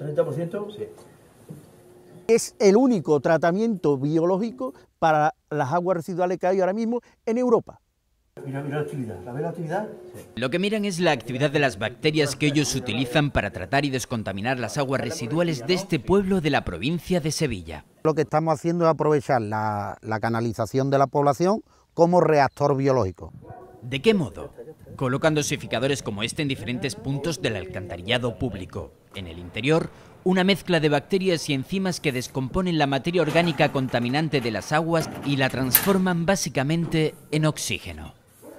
30%, sí. Es el único tratamiento biológico para las aguas residuales que hay ahora mismo en Europa. Mira, mira la actividad, ¿la ves la actividad? Lo que miran es la actividad de las bacterias que ellos utilizan para tratar y descontaminar las aguas residuales de este pueblo de la provincia de Sevilla. Lo que estamos haciendo es aprovechar la, la canalización de la población como reactor biológico. ¿De qué modo? Colocando dosificadores como este en diferentes puntos del alcantarillado público. En el interior, una mezcla de bacterias y enzimas que descomponen la materia orgánica contaminante de las aguas y la transforman básicamente en oxígeno.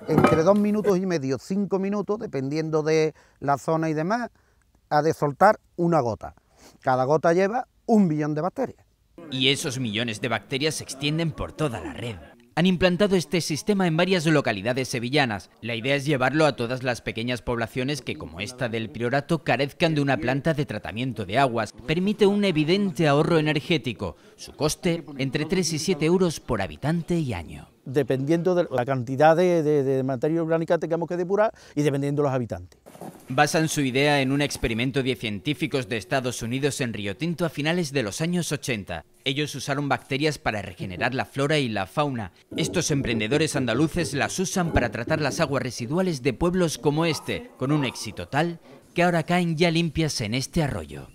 Entre dos minutos y medio, cinco minutos, dependiendo de la zona y demás, ha de soltar una gota. Cada gota lleva un millón de bacterias. Y esos millones de bacterias se extienden por toda la red. Han implantado este sistema en varias localidades sevillanas. La idea es llevarlo a todas las pequeñas poblaciones que, como esta del Priorato, carezcan de una planta de tratamiento de aguas. Permite un evidente ahorro energético. Su coste, entre 3 y 7 euros por habitante y año. Dependiendo de la cantidad de, de, de materia orgánica que tengamos que depurar y dependiendo de los habitantes. Basan su idea en un experimento de científicos de Estados Unidos en Río Tinto a finales de los años 80. Ellos usaron bacterias para regenerar la flora y la fauna. Estos emprendedores andaluces las usan para tratar las aguas residuales de pueblos como este, con un éxito tal que ahora caen ya limpias en este arroyo.